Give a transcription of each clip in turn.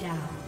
Down.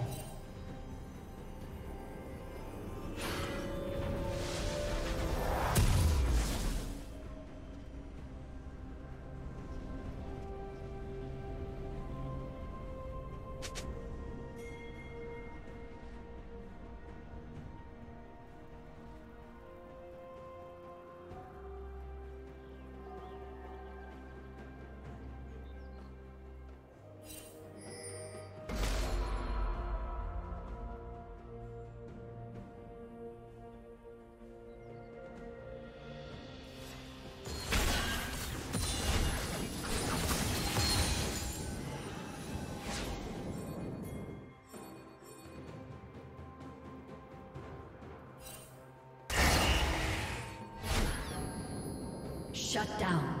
Shut down.